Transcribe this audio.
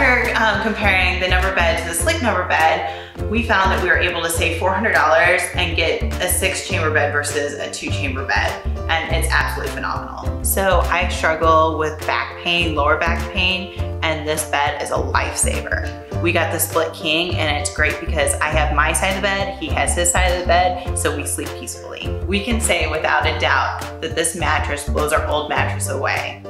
after um, comparing the number bed to the sleep number bed, we found that we were able to save $400 and get a six chamber bed versus a two chamber bed. And it's absolutely phenomenal. So I struggle with back pain, lower back pain, and this bed is a lifesaver. We got the split king and it's great because I have my side of the bed, he has his side of the bed, so we sleep peacefully. We can say without a doubt that this mattress blows our old mattress away.